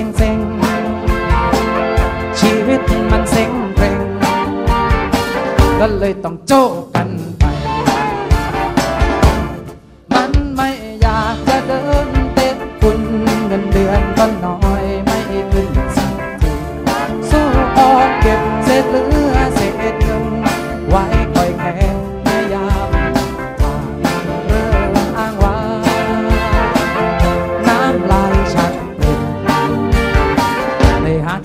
็งเซ็งชีวิตมันเซ็งเร็งก็เลยต้องโจกันไป มันไม่อยากจะเดินเต็มคุณเงินเดือนก็น้อยไม่ขึ้นสักทีสู้ออกเก็บเศษเหลือเศษเงินไว้คอยแข่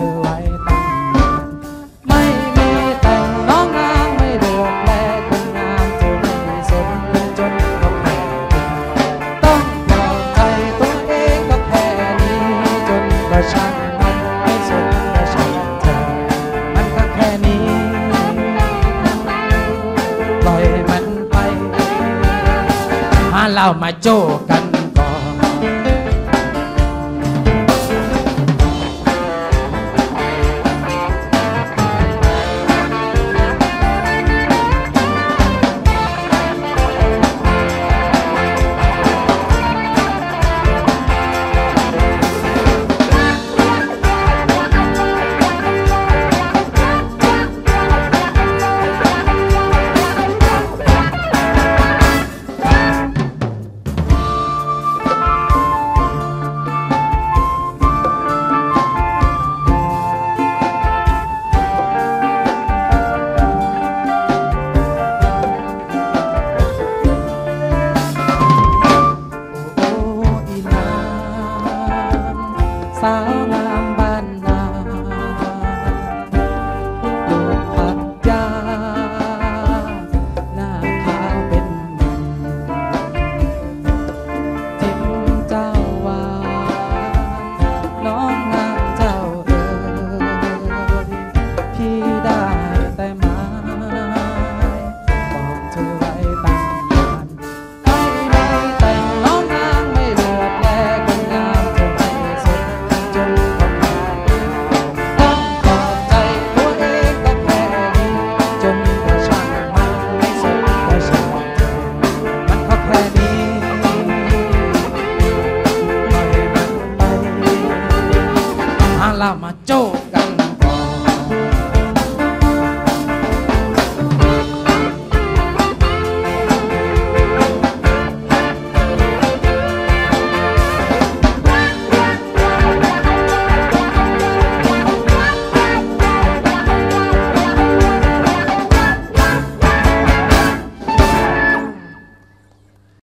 ธอไว้ตั้งนานไม่มีแต่งน้องนางไม่เลือกแลคนงามเธอไม่สนเป็นจนก็แค่ต้องปลอบใจตัวเองก็แค่นี้จนกระช่างมันไม่สนกระช่างเธอมันก็แค่นี้ปล่อยมันไปหาเรามาโจกัน สา 就跟